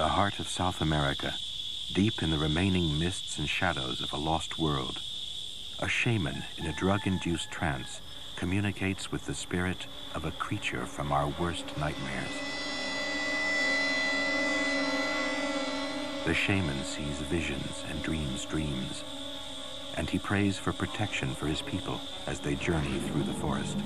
The heart of South America, deep in the remaining mists and shadows of a lost world, a shaman in a drug-induced trance communicates with the spirit of a creature from our worst nightmares. The shaman sees visions and dreams dreams, and he prays for protection for his people as they journey through the forest.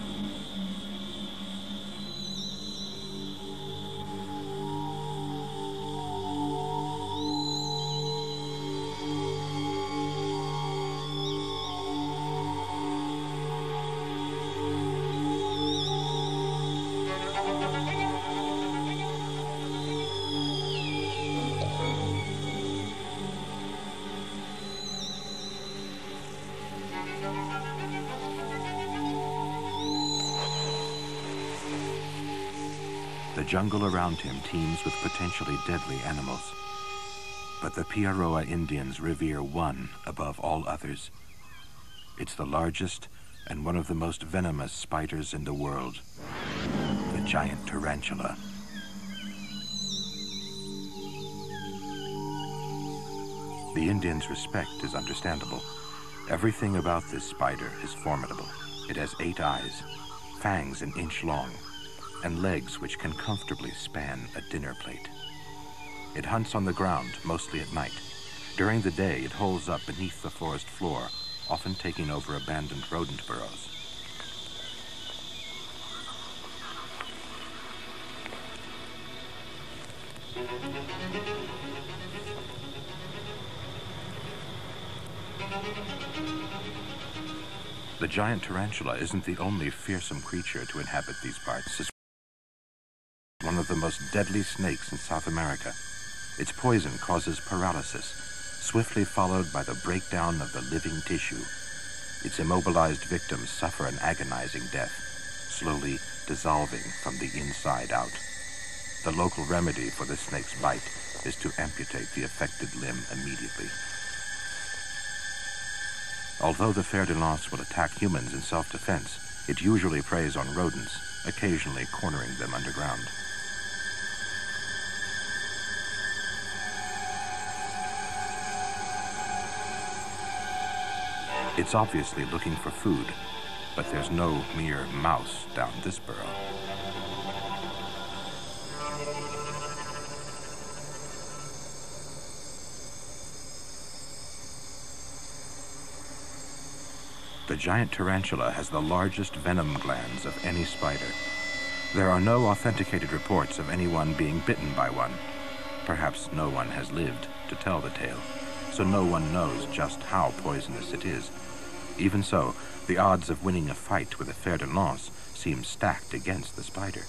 Jungle around him teems with potentially deadly animals. But the Piaroa Indians revere one above all others. It's the largest and one of the most venomous spiders in the world, the giant tarantula. The Indians' respect is understandable. Everything about this spider is formidable. It has eight eyes, fangs an inch long, and legs which can comfortably span a dinner plate. It hunts on the ground, mostly at night. During the day, it holes up beneath the forest floor, often taking over abandoned rodent burrows. The giant tarantula isn't the only fearsome creature to inhabit these parts. Of the most deadly snakes in South America. Its poison causes paralysis, swiftly followed by the breakdown of the living tissue. Its immobilized victims suffer an agonizing death, slowly dissolving from the inside out. The local remedy for the snake's bite is to amputate the affected limb immediately. Although the fer-de-lance will attack humans in self-defense, it usually preys on rodents, occasionally cornering them underground. It's obviously looking for food, but there's no mere mouse down this burrow. The giant tarantula has the largest venom glands of any spider. There are no authenticated reports of anyone being bitten by one. Perhaps no one has lived to tell the tale, so no one knows just how poisonous it is. Even so, the odds of winning a fight with a fer-de-lance seem stacked against the spider.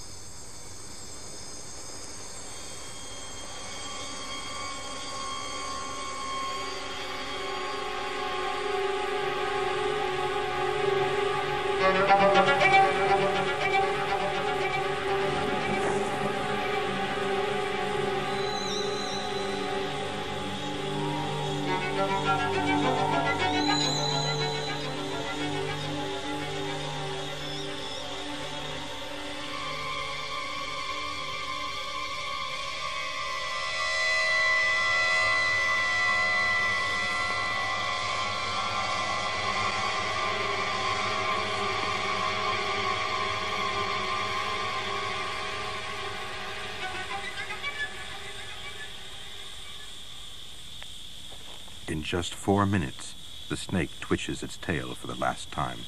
Just four minutes, the snake twitches its tail for the last time.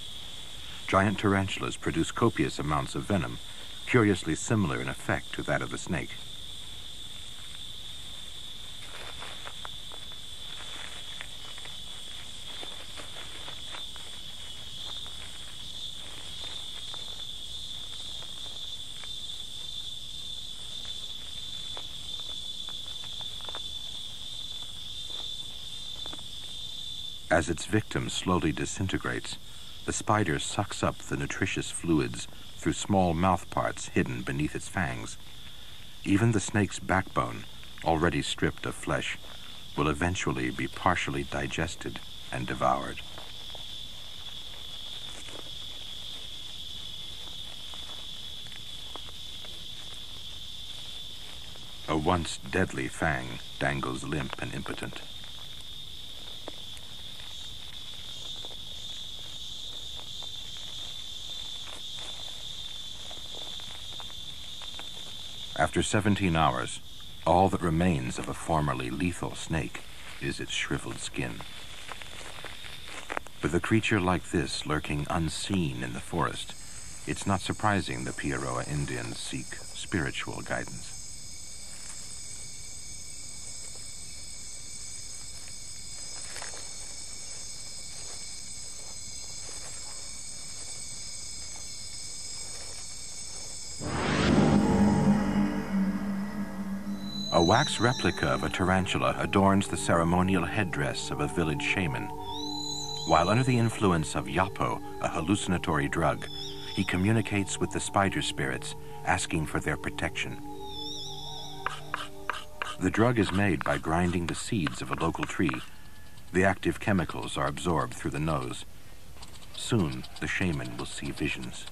Giant tarantulas produce copious amounts of venom, curiously similar in effect to that of the snake. As its victim slowly disintegrates, the spider sucks up the nutritious fluids through small mouth parts hidden beneath its fangs. Even the snake's backbone, already stripped of flesh, will eventually be partially digested and devoured. A once deadly fang dangles limp and impotent. After 17 hours, all that remains of a formerly lethal snake is its shriveled skin. With a creature like this lurking unseen in the forest, it's not surprising the Piaroa Indians seek spiritual guidance. Wax replica of a tarantula adorns the ceremonial headdress of a village shaman while under the influence of yopo, a hallucinatory drug, he communicates with the spider spirits, asking for their protection. The drug is made by grinding the seeds of a local tree. The active chemicals are absorbed through the nose. Soon, the shaman will see visions.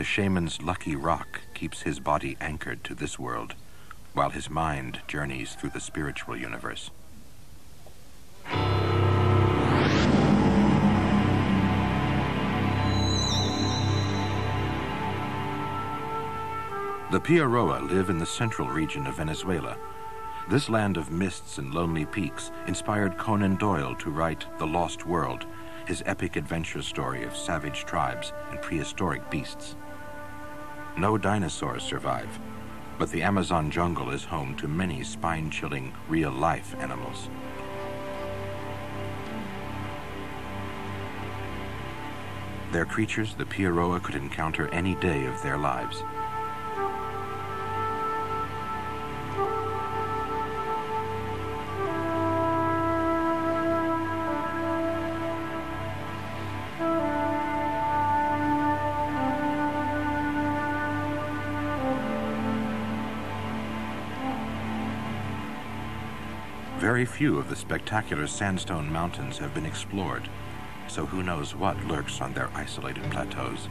The shaman's lucky rock keeps his body anchored to this world, while his mind journeys through the spiritual universe. The Piaroa live in the central region of Venezuela. This land of mists and lonely peaks inspired Conan Doyle to write The Lost World, his epic adventure story of savage tribes and prehistoric beasts. No dinosaurs survive, but the Amazon jungle is home to many spine-chilling, real-life animals. They're creatures the Piaroa could encounter any day of their lives. Very few of the spectacular sandstone mountains have been explored, so who knows what lurks on their isolated plateaus.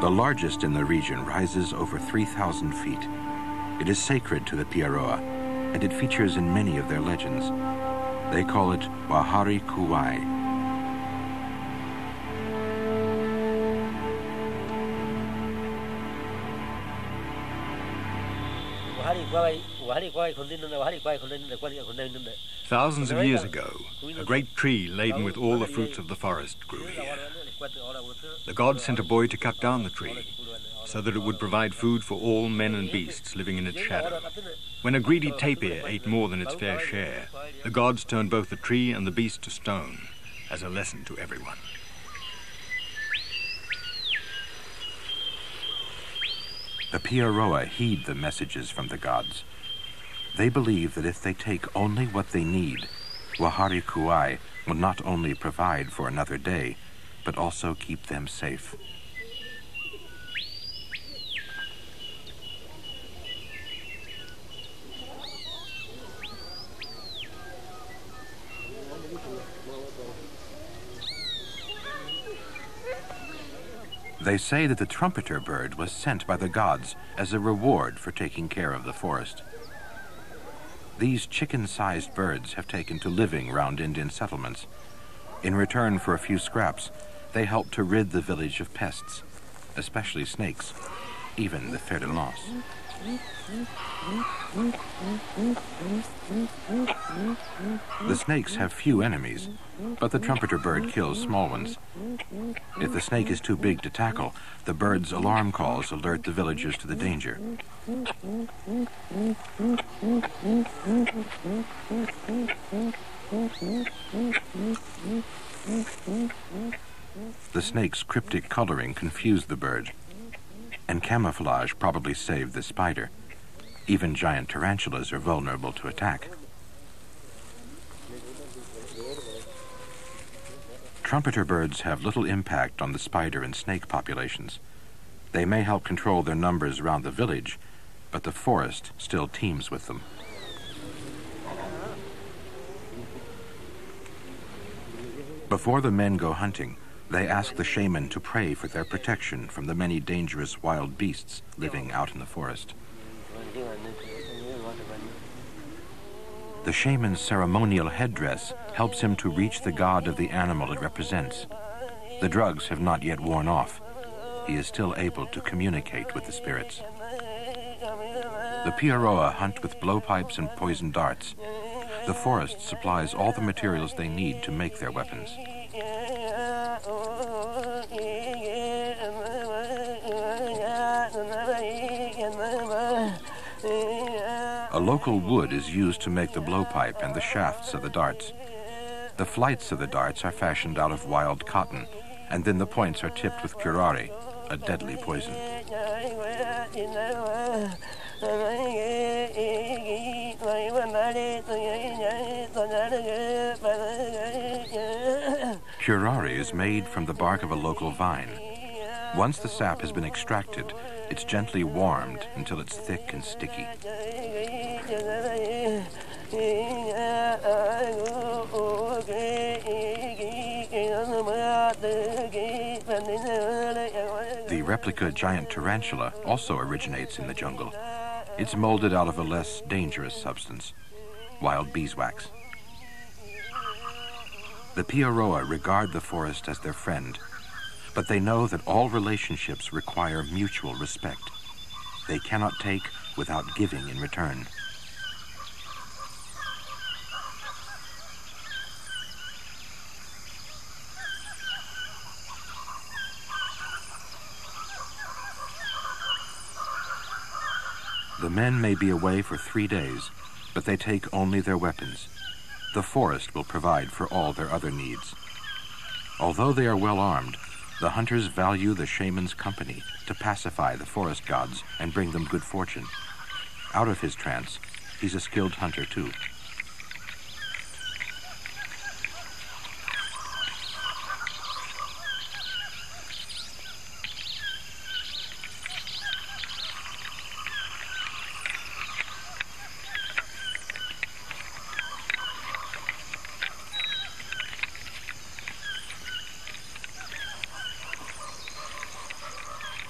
The largest in the region rises over 3,000 feet. It is sacred to the Piaroa, and it features in many of their legends. They call it Bahari Kuwai. Thousands of years ago, a great tree laden with all the fruits of the forest grew here. The god sent a boy to cut down the tree so that it would provide food for all men and beasts living in its shadow. When a greedy tapir ate more than its fair share, the gods turned both the tree and the beast to stone as a lesson to everyone. The Piaroa heed the messages from the gods. They believe that if they take only what they need, Wahari Kuai will not only provide for another day, but also keep them safe. They say that the trumpeter bird was sent by the gods as a reward for taking care of the forest. These chicken-sized birds have taken to living round Indian settlements. In return for a few scraps, they help to rid the village of pests, especially snakes, even the fer-de-lance. The snakes have few enemies, but the trumpeter bird kills small ones. If the snake is too big to tackle, the bird's alarm calls alert the villagers to the danger. The snake's cryptic coloring confused the bird, and camouflage probably saved the spider. Even giant tarantulas are vulnerable to attack. Trumpeter birds have little impact on the spider and snake populations. They may help control their numbers around the village, but the forest still teems with them. Before the men go hunting, they ask the shaman to pray for their protection from the many dangerous wild beasts living out in the forest. The shaman's ceremonial headdress helps him to reach the god of the animal it represents. The drugs have not yet worn off. He is still able to communicate with the spirits. The Piaroa hunt with blowpipes and poison darts. The forest supplies all the materials they need to make their weapons. A local wood is used to make the blowpipe and the shafts of the darts. The flights of the darts are fashioned out of wild cotton, and then the points are tipped with curare, a deadly poison. Curare is made from the bark of a local vine. Once the sap has been extracted, it's gently warmed until it's thick and sticky. The replica giant tarantula also originates in the jungle. It's molded out of a less dangerous substance, wild beeswax. The Piaroa regard the forest as their friend, but they know that all relationships require mutual respect. They cannot take without giving in return. The men may be away for three days, but they take only their weapons. The forest will provide for all their other needs. Although they are well armed, the hunters value the shaman's company to pacify the forest gods and bring them good fortune. Out of his trance, he's a skilled hunter too.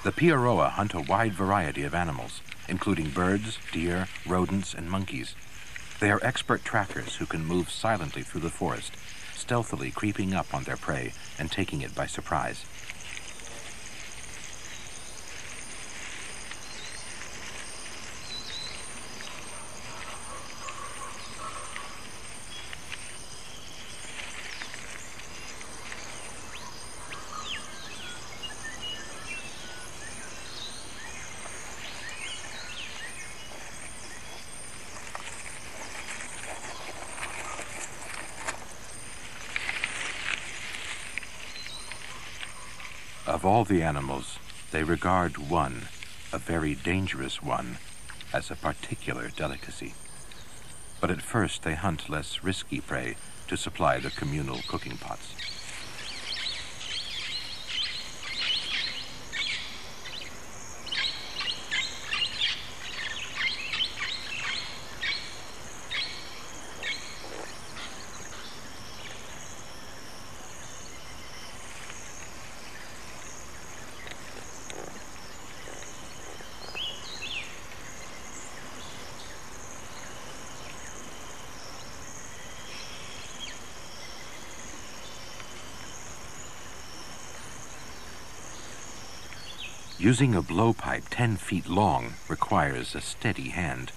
The Piaroa hunt a wide variety of animals, including birds, deer, rodents, and monkeys. They are expert trackers who can move silently through the forest, stealthily creeping up on their prey and taking it by surprise. The animals, they regard one, a very dangerous one, as a particular delicacy. But at first they hunt less risky prey to supply the communal cooking pots. Using a blowpipe 10 feet long requires a steady hand.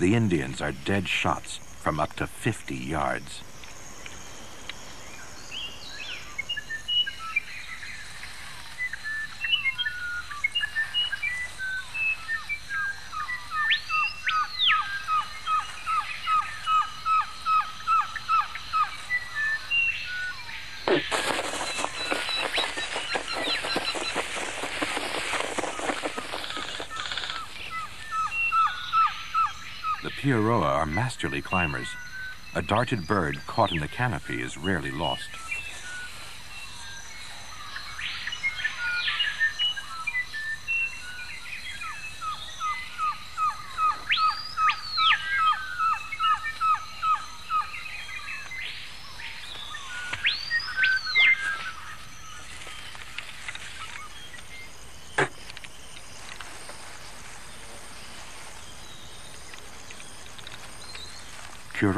The Indians are dead shots from up to 50 yards. Masterly climbers. A darted bird caught in the canopy is rarely lost.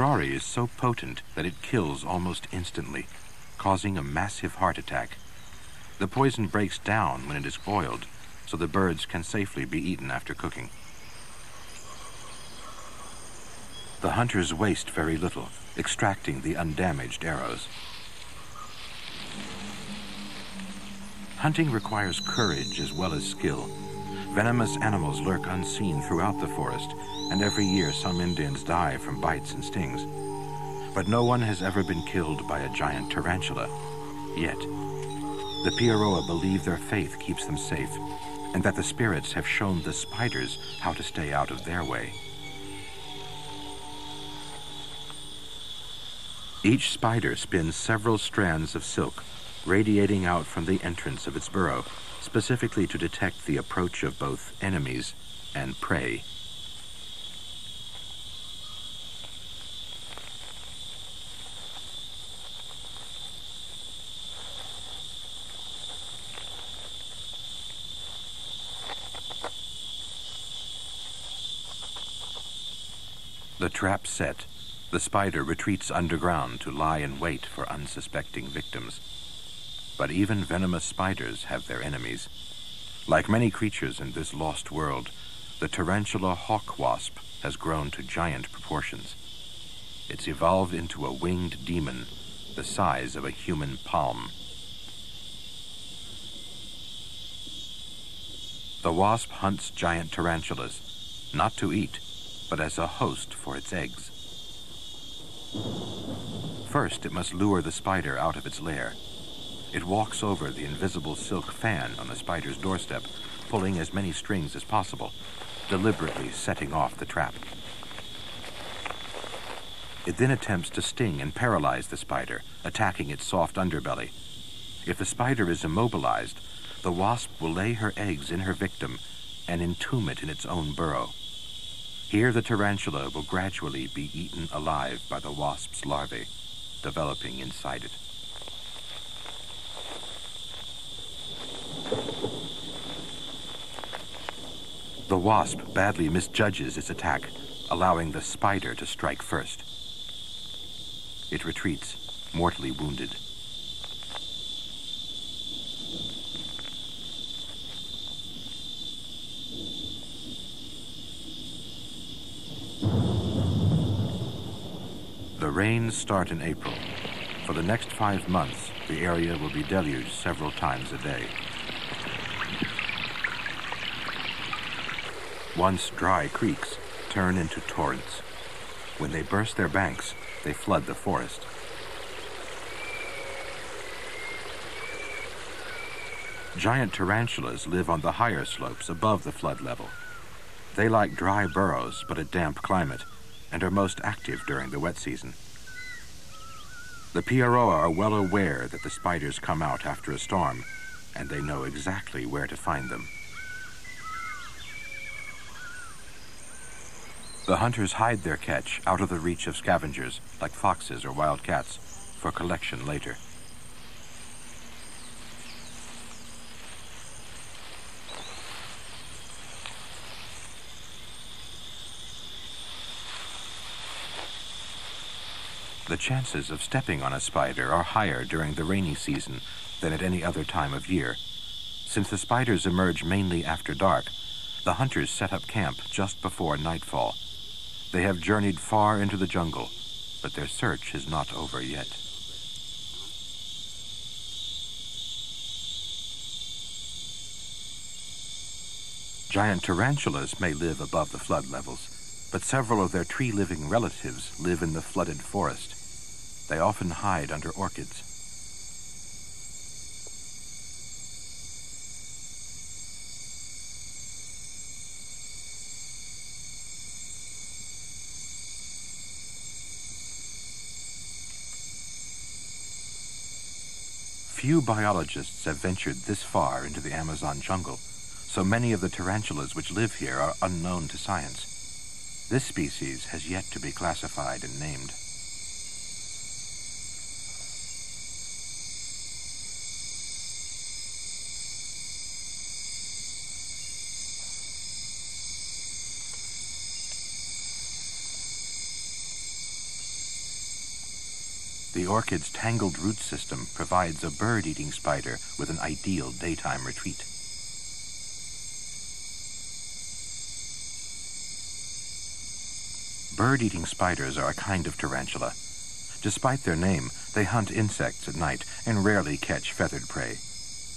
Curare is so potent that it kills almost instantly, causing a massive heart attack. The poison breaks down when it is boiled, so the birds can safely be eaten after cooking. The hunters waste very little, extracting the undamaged arrows. Hunting requires courage as well as skill. Venomous animals lurk unseen throughout the forest, and every year some Indians die from bites and stings. But no one has ever been killed by a giant tarantula, yet. The Piaroa believe their faith keeps them safe, and that the spirits have shown the spiders how to stay out of their way. Each spider spins several strands of silk, radiating out from the entrance of its burrow, specifically to detect the approach of both enemies and prey. The trap set, the spider retreats underground to lie in wait for unsuspecting victims. But even venomous spiders have their enemies. Like many creatures in this lost world, the tarantula hawk wasp has grown to giant proportions. It's evolved into a winged demon the size of a human palm. The wasp hunts giant tarantulas, not to eat, but as a host for its eggs. First, it must lure the spider out of its lair. It walks over the invisible silk fan on the spider's doorstep, pulling as many strings as possible, deliberately setting off the trap. It then attempts to sting and paralyze the spider, attacking its soft underbelly. If the spider is immobilized, the wasp will lay her eggs in her victim and entomb it in its own burrow. Here the tarantula will gradually be eaten alive by the wasp's larvae, developing inside it. The wasp badly misjudges its attack, allowing the spider to strike first. It retreats, mortally wounded. The rains start in April. For the next five months, the area will be deluged several times a day. Once dry creeks turn into torrents. When they burst their banks, they flood the forest. Giant tarantulas live on the higher slopes above the flood level. They like dry burrows but a damp climate and are most active during the wet season. The Piaroa are well aware that the spiders come out after a storm, and they know exactly where to find them. The hunters hide their catch out of the reach of scavengers, like foxes or wild cats, for collection later. The chances of stepping on a spider are higher during the rainy season than at any other time of year. Since the spiders emerge mainly after dark, the hunters set up camp just before nightfall. They have journeyed far into the jungle, but their search is not over yet. Giant tarantulas may live above the flood levels, but several of their tree-living relatives live in the flooded forest. They often hide under orchids. Few biologists have ventured this far into the Amazon jungle, so many of the tarantulas which live here are unknown to science. This species has yet to be classified and named. The orchid's tangled root system provides a bird-eating spider with an ideal daytime retreat. Bird-eating spiders are a kind of tarantula. Despite their name, they hunt insects at night and rarely catch feathered prey.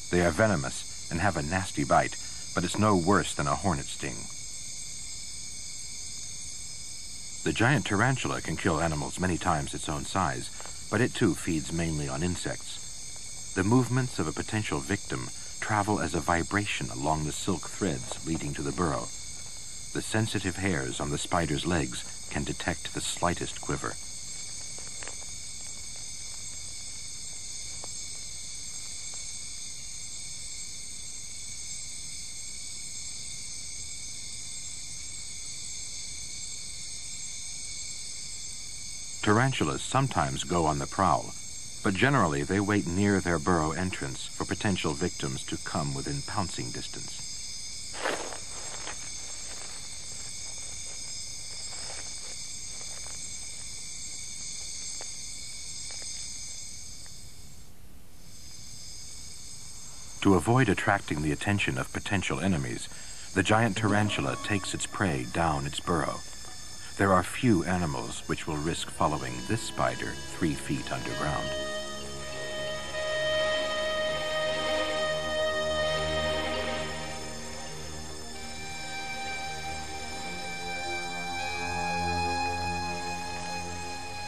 They are venomous and have a nasty bite, but it's no worse than a hornet sting. The giant tarantula can kill animals many times its own size, but it too feeds mainly on insects. The movements of a potential victim travel as a vibration along the silk threads leading to the burrow. The sensitive hairs on the spider's legs can detect the slightest quiver. Tarantulas sometimes go on the prowl, but generally they wait near their burrow entrance for potential victims to come within pouncing distance. To avoid attracting the attention of potential enemies, the giant tarantula takes its prey down its burrow. There are few animals which will risk following this spider three feet underground.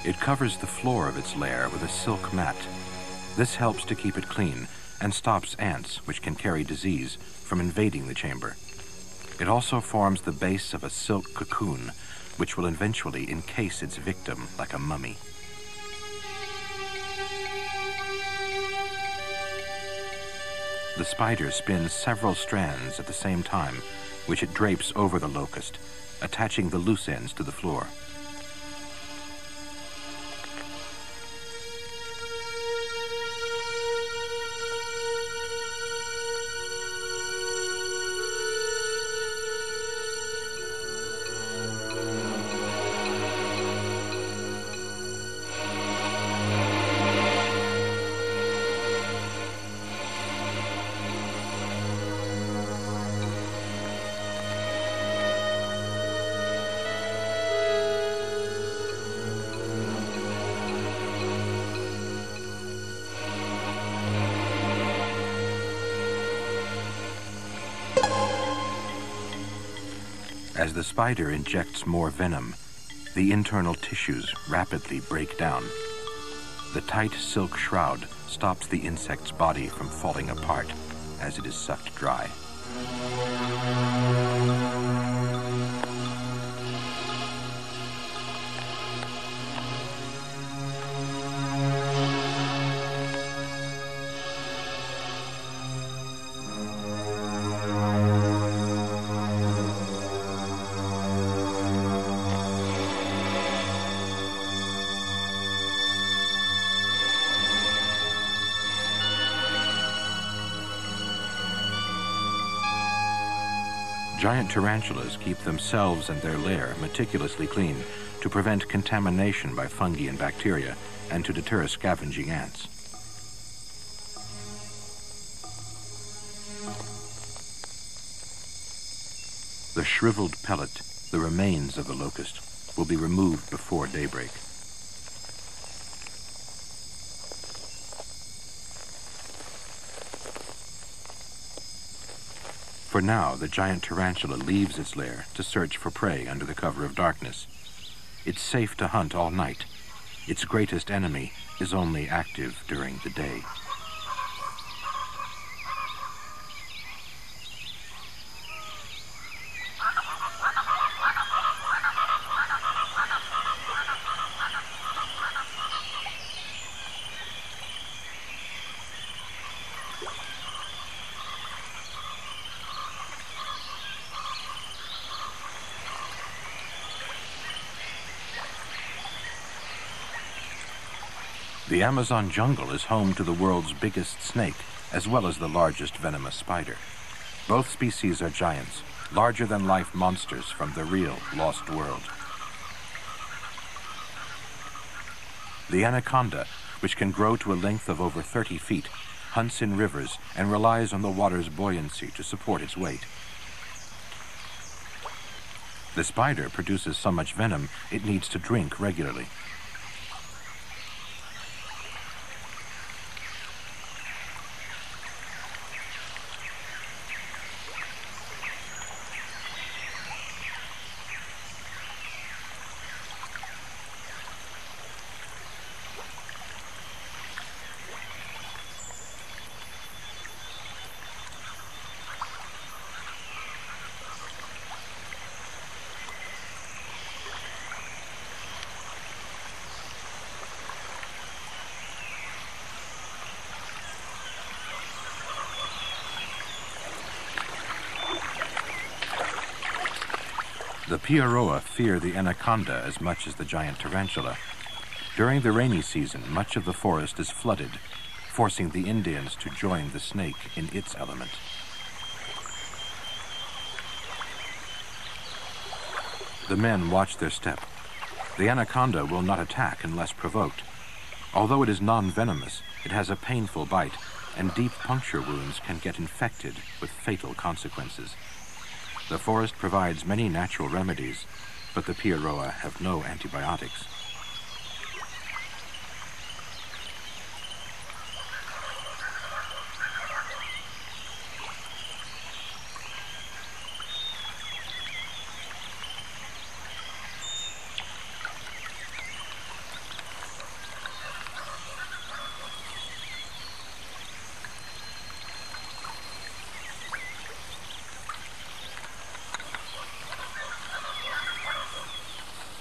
It covers the floor of its lair with a silk mat. This helps to keep it clean and stops ants, which can carry disease, from invading the chamber. It also forms the base of a silk cocoon, which will eventually encase its victim like a mummy. The spider spins several strands at the same time, which it drapes over the locust, attaching the loose ends to the floor. Spider injects more venom, the internal tissues rapidly break down. The tight silk shroud stops the insect's body from falling apart as it is sucked dry. Giant tarantulas keep themselves and their lair meticulously clean to prevent contamination by fungi and bacteria and to deter scavenging ants. The shriveled pellet, the remains of the locust, will be removed before daybreak. For now, the giant tarantula leaves its lair to search for prey under the cover of darkness. It's safe to hunt all night. Its greatest enemy is only active during the day. The Amazon jungle is home to the world's biggest snake, as well as the largest venomous spider. Both species are giants, larger-than-life monsters from the real lost world. The anaconda, which can grow to a length of over 30 feet, hunts in rivers and relies on the water's buoyancy to support its weight. The spider produces so much venom it needs to drink regularly. Piaroa fear the anaconda as much as the giant tarantula. During the rainy season, much of the forest is flooded, forcing the Indians to join the snake in its element. The men watch their step. The anaconda will not attack unless provoked. Although it is non-venomous, it has a painful bite, and deep puncture wounds can get infected with fatal consequences. The forest provides many natural remedies, but the Piaroa have no antibiotics.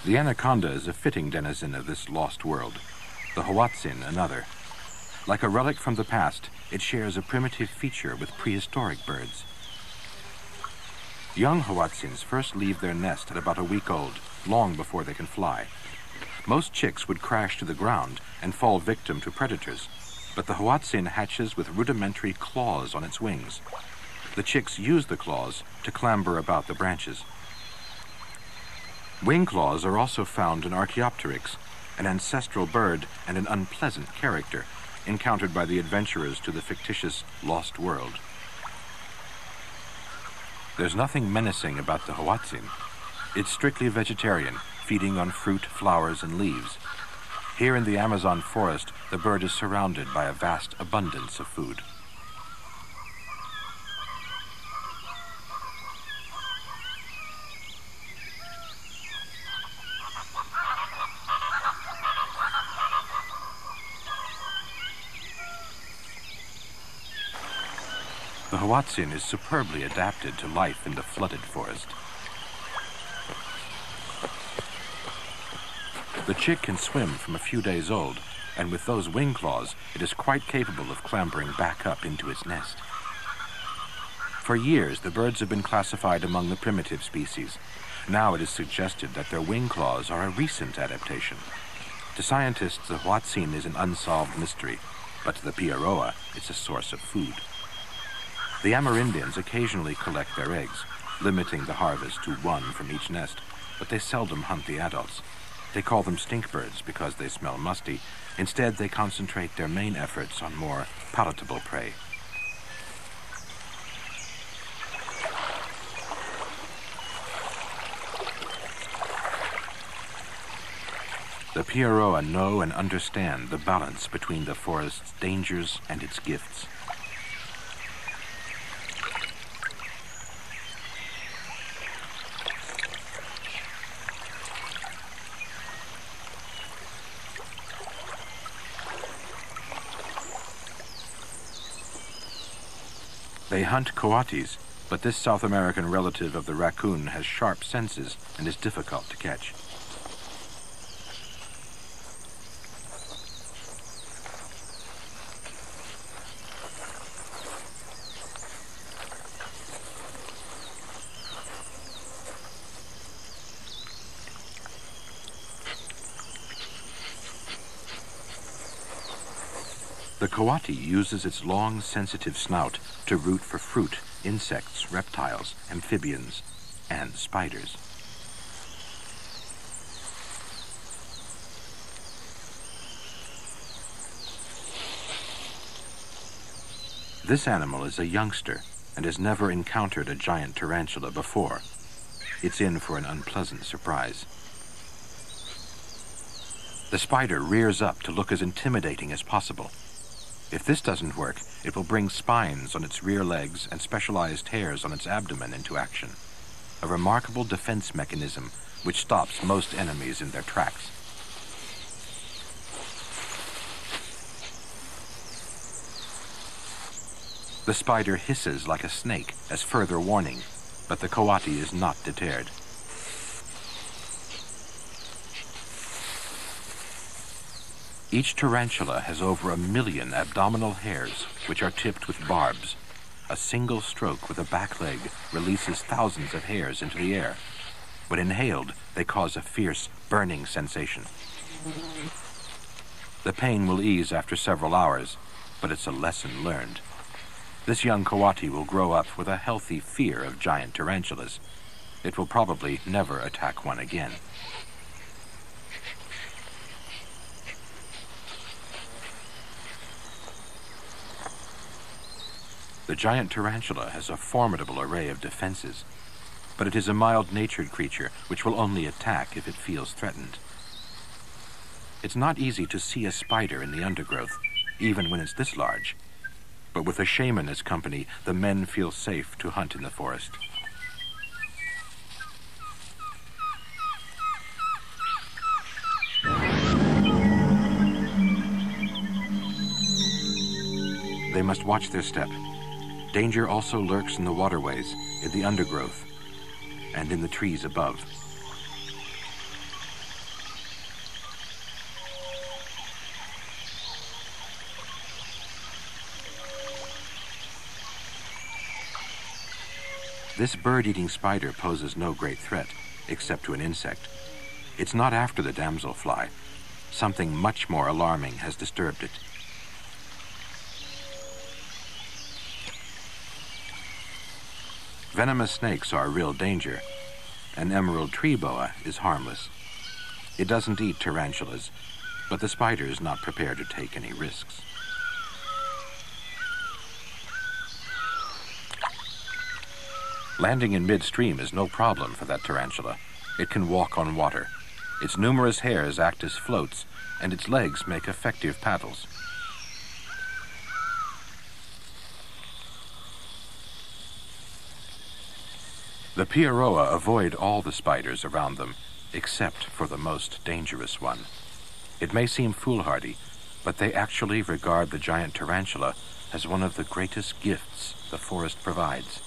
The anaconda is a fitting denizen of this lost world, the Hoatzin another. Like a relic from the past, it shares a primitive feature with prehistoric birds. Young Hoatzins first leave their nest at about a week old, long before they can fly. Most chicks would crash to the ground and fall victim to predators, but the Hoatzin hatches with rudimentary claws on its wings. The chicks use the claws to clamber about the branches. Wing claws are also found in Archaeopteryx, an ancestral bird and an unpleasant character encountered by the adventurers to the fictitious Lost World. There's nothing menacing about the Hoatzin. It's strictly vegetarian, feeding on fruit, flowers, and leaves. Here in the Amazon forest, the bird is surrounded by a vast abundance of food. Hoatzin is superbly adapted to life in the flooded forest. The chick can swim from a few days old, and with those wing claws, it is quite capable of clambering back up into its nest. For years, the birds have been classified among the primitive species. Now it is suggested that their wing claws are a recent adaptation. To scientists, the Hoatzin is an unsolved mystery, but to the Piaroa, it's a source of food. The Amerindians occasionally collect their eggs, limiting the harvest to one from each nest, but they seldom hunt the adults. They call them stink birds because they smell musty. Instead, they concentrate their main efforts on more palatable prey. The Piaroa know and understand the balance between the forest's dangers and its gifts. They hunt coatis, but this South American relative of the raccoon has sharp senses and is difficult to catch. The coati uses its long, sensitive snout to root for fruit, insects, reptiles, amphibians, and spiders. This animal is a youngster and has never encountered a giant tarantula before. It's in for an unpleasant surprise. The spider rears up to look as intimidating as possible. If this doesn't work, it will bring spines on its rear legs and specialized hairs on its abdomen into action. A remarkable defense mechanism which stops most enemies in their tracks. The spider hisses like a snake as further warning, but the coati is not deterred. Each tarantula has over a million abdominal hairs, which are tipped with barbs. A single stroke with a back leg releases thousands of hairs into the air. When inhaled, they cause a fierce, burning sensation. The pain will ease after several hours, but it's a lesson learned. This young coati will grow up with a healthy fear of giant tarantulas. It will probably never attack one again. The giant tarantula has a formidable array of defenses, but it is a mild-natured creature which will only attack if it feels threatened. It's not easy to see a spider in the undergrowth, even when it's this large but with a shaman as company, the men feel safe to hunt in the forest. They must watch their step. Danger also lurks in the waterways, in the undergrowth, and in the trees above. This bird-eating spider poses no great threat, except to an insect. It's not after the damselfly. Something much more alarming has disturbed it. Venomous snakes are a real danger. An emerald tree boa is harmless. It doesn't eat tarantulas, but the spider is not prepared to take any risks. Landing in midstream is no problem for that tarantula. It can walk on water. Its numerous hairs act as floats, and its legs make effective paddles. The Piaroa avoid all the spiders around them, except for the most dangerous one. It may seem foolhardy, but they actually regard the giant tarantula as one of the greatest gifts the forest provides.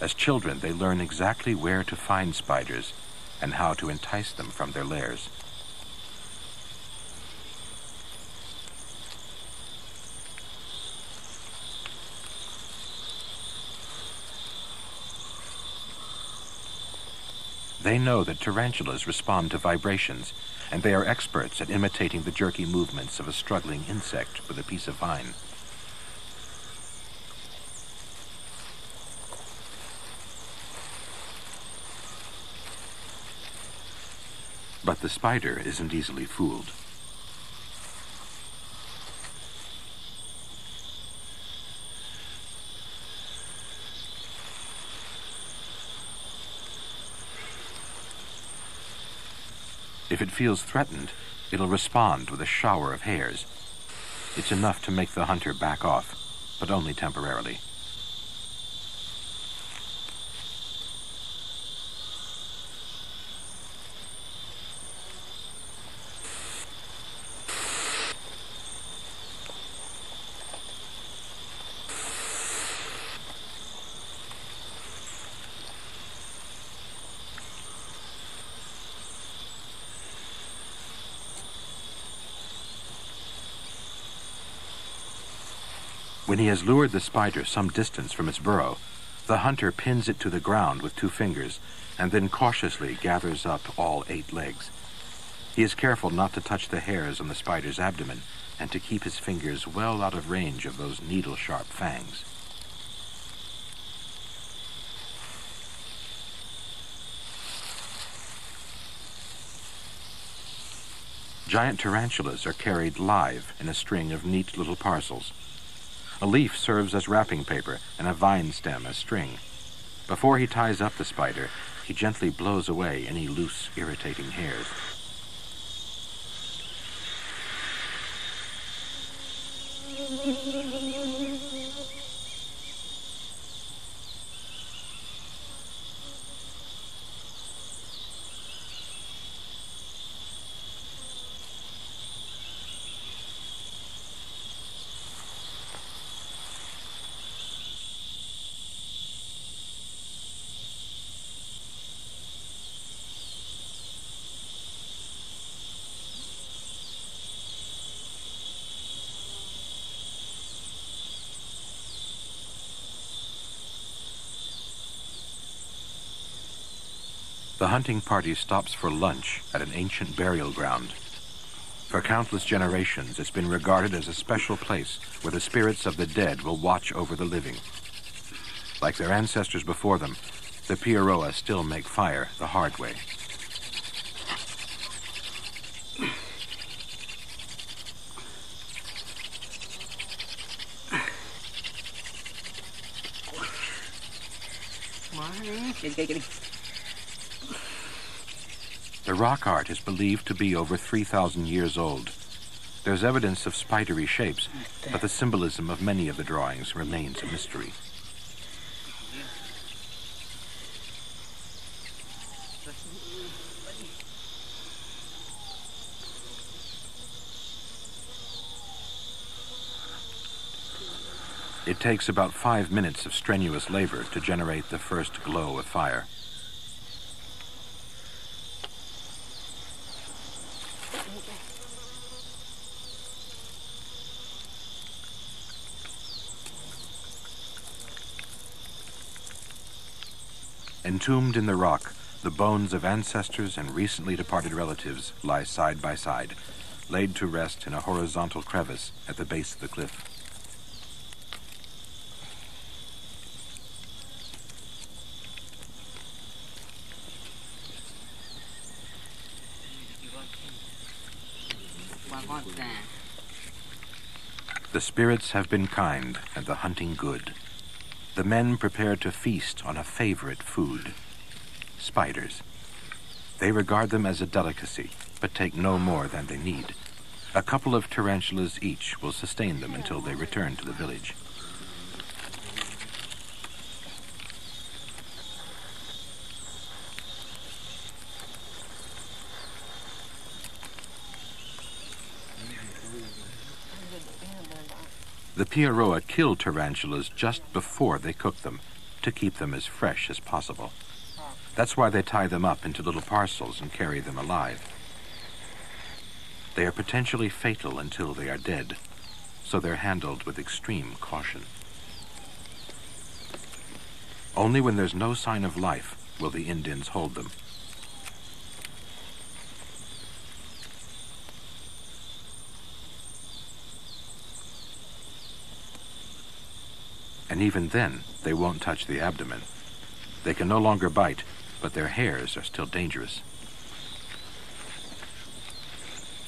As children, they learn exactly where to find spiders and how to entice them from their lairs. They know that tarantulas respond to vibrations, and they are experts at imitating the jerky movements of a struggling insect with a piece of vine. But the spider isn't easily fooled. If it feels threatened, it'll respond with a shower of hairs. It's enough to make the hunter back off, but only temporarily. Has lured the spider some distance from its burrow, the hunter pins it to the ground with two fingers and then cautiously gathers up all eight legs. He is careful not to touch the hairs on the spider's abdomen and to keep his fingers well out of range of those needle-sharp fangs. Giant tarantulas are carried live in a string of neat little parcels. A leaf serves as wrapping paper and a vine stem as string. Before he ties up the spider, he gently blows away any loose, irritating hairs. The hunting party stops for lunch at an ancient burial ground. For countless generations, it's been regarded as a special place where the spirits of the dead will watch over the living. Like their ancestors before them, the Piaroa still make fire the hard way. The rock art is believed to be over 3,000 years old. There's evidence of spidery shapes, but the symbolism of many of the drawings remains a mystery. It takes about five minutes of strenuous labor to generate the first glow of fire. Entombed in the rock, the bones of ancestors and recently departed relatives lie side by side, laid to rest in a horizontal crevice at the base of the cliff. The spirits have been kind and the hunting good the men prepare to feast on a favorite food spiders. They regard them as a delicacy, but take no more than they need. A couple of tarantulas each will sustain them until they return to the village. The Piaroa kill tarantulas just before they cook them to keep them as fresh as possible. That's why they tie them up into little parcels and carry them alive. They are potentially fatal until they are dead, so they're handled with extreme caution. Only when there's no sign of life will the Indians hold them. And even then, they won't touch the abdomen. They can no longer bite, but their hairs are still dangerous.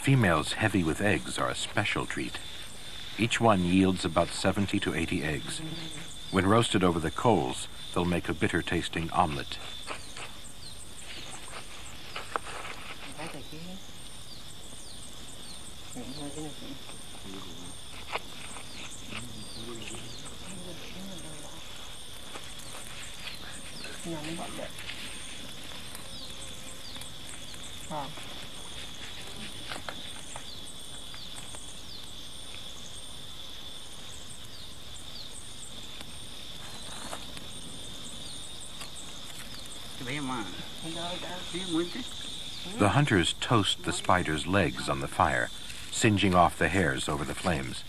Females heavy with eggs are a special treat. Each one yields about 70 to 80 eggs. When roasted over the coals, they'll make a bitter-tasting omelet. The hunters toast the spider's legs on the fire, singeing off the hairs over the flames.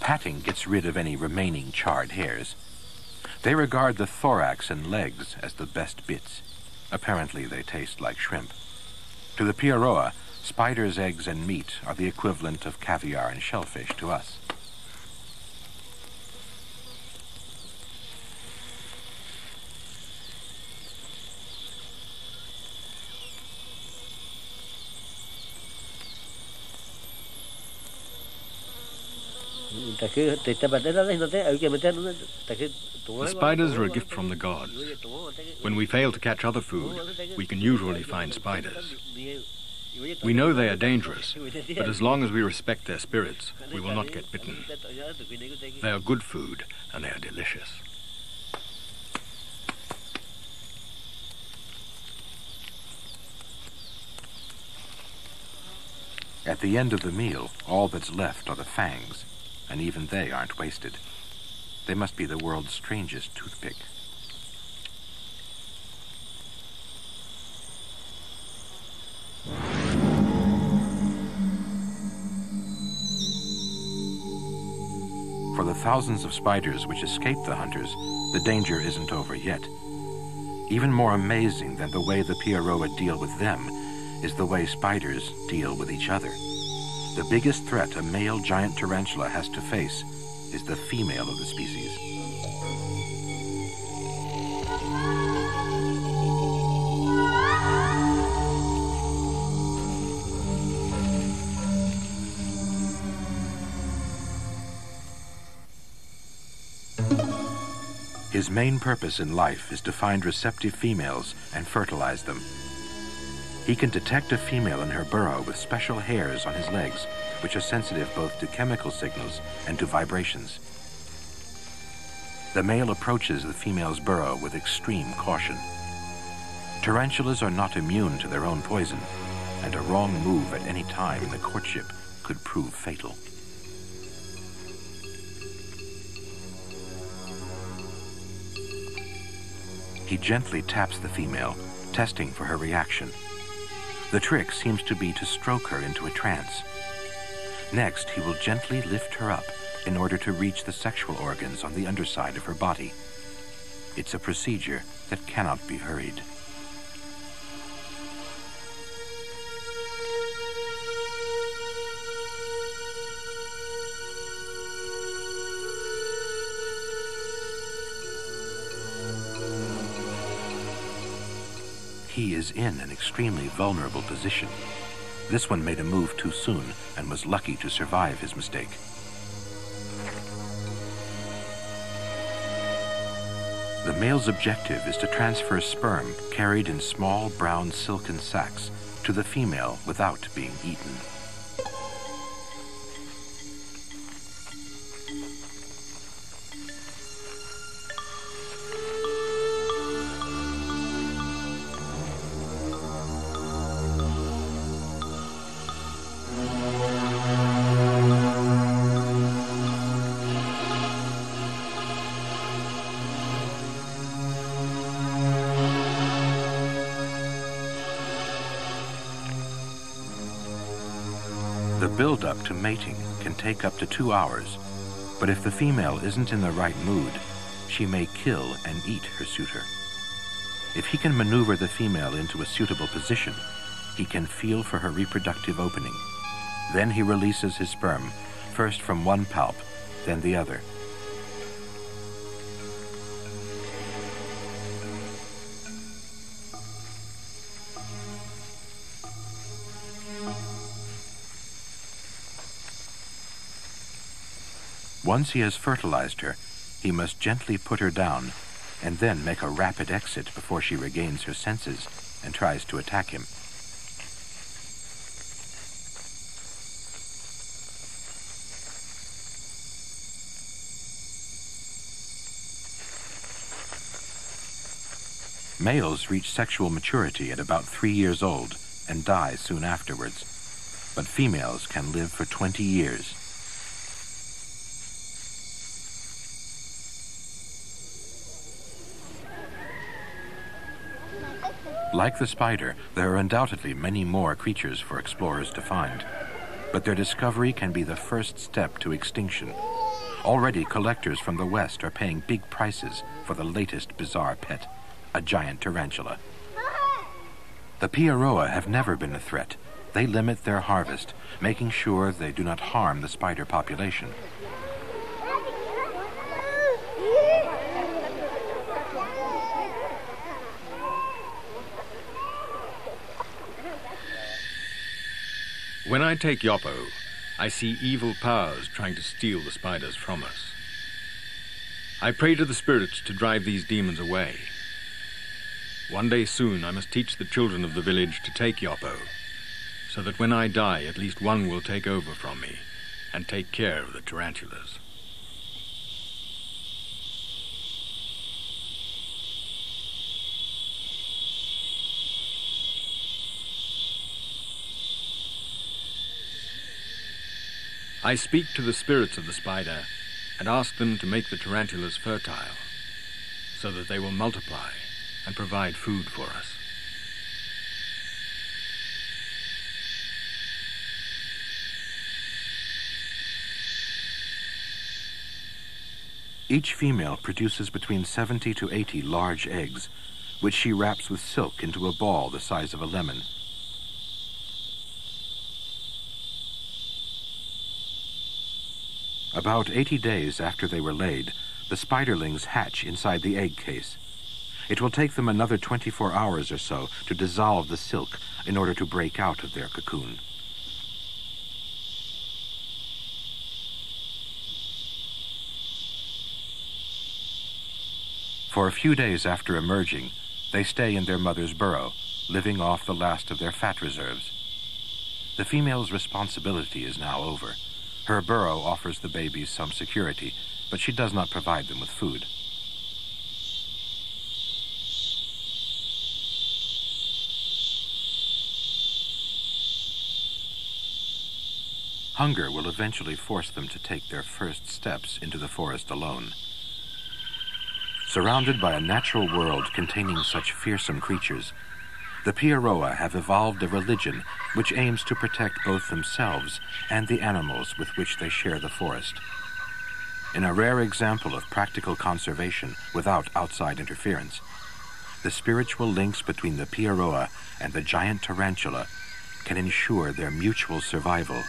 Patting gets rid of any remaining charred hairs. They regard the thorax and legs as the best bits. Apparently they taste like shrimp. To the Piaroa, spiders' eggs and meat are the equivalent of caviar and shellfish to us. The spiders are a gift from the gods. When we fail to catch other food, we can usually find spiders. We know they are dangerous, but as long as we respect their spirits, we will not get bitten. They are good food, and they are delicious. At the end of the meal, all that's left are the fangs, and even they aren't wasted. They must be the world's strangest toothpick. For the thousands of spiders which escape the hunters, the danger isn't over yet. Even more amazing than the way the Piaroa deal with them is the way spiders deal with each other. The biggest threat a male giant tarantula has to face is the female of the species. His main purpose in life is to find receptive females and fertilize them. He can detect a female in her burrow with special hairs on his legs, which are sensitive both to chemical signals and to vibrations. The male approaches the female's burrow with extreme caution. Tarantulas are not immune to their own poison, and a wrong move at any time in the courtship could prove fatal. He gently taps the female, testing for her reaction. The trick seems to be to stroke her into a trance. Next, he will gently lift her up in order to reach the sexual organs on the underside of her body. It's a procedure that cannot be hurried. He is in an extremely vulnerable position. This one made a move too soon and was lucky to survive his mistake. The male's objective is to transfer sperm carried in small brown silken sacs to the female without being eaten. To mating can take up to two hours, but if the female isn't in the right mood, she may kill and eat her suitor. If he can maneuver the female into a suitable position, he can feel for her reproductive opening. Then he releases his sperm, first from one palp, then the other. Once he has fertilized her, he must gently put her down and then make a rapid exit before she regains her senses and tries to attack him. Males reach sexual maturity at about three years old and die soon afterwards, but females can live for 20 years. Like the spider, there are undoubtedly many more creatures for explorers to find. But their discovery can be the first step to extinction. Already, collectors from the West are paying big prices for the latest bizarre pet, a giant tarantula. The Piaroa have never been a threat. They limit their harvest, making sure they do not harm the spider population. I take Yopo, I see evil powers trying to steal the spiders from us. I pray to the spirits to drive these demons away. One day soon I must teach the children of the village to take Yopo, so that when I die at least one will take over from me and take care of the tarantulas. I speak to the spirits of the spider and ask them to make the tarantulas fertile, so that they will multiply and provide food for us. Each female produces between 70 to 80 large eggs, which she wraps with silk into a ball the size of a lemon. About 80 days after they were laid, the spiderlings hatch inside the egg case. It will take them another 24 hours or so to dissolve the silk in order to break out of their cocoon. For a few days after emerging, they stay in their mother's burrow, living off the last of their fat reserves. The female's responsibility is now over. Her burrow offers the babies some security, but she does not provide them with food. Hunger will eventually force them to take their first steps into the forest alone. Surrounded by a natural world containing such fearsome creatures, the Piaroa have evolved a religion which aims to protect both themselves and the animals with which they share the forest. In a rare example of practical conservation without outside interference, the spiritual links between the Piaroa and the giant tarantula can ensure their mutual survival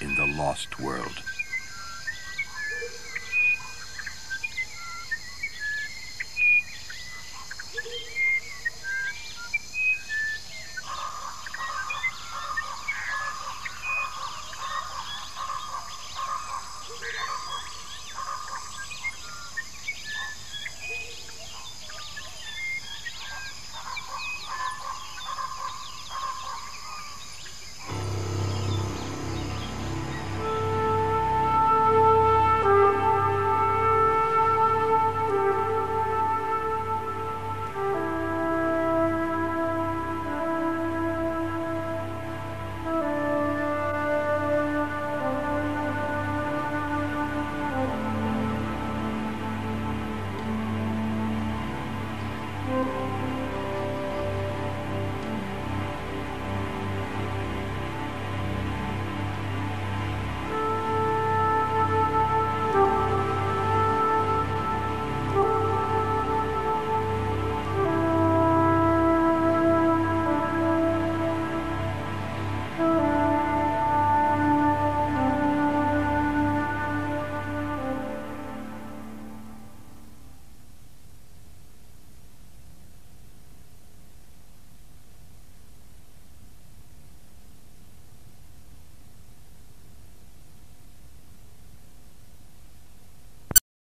in the lost world.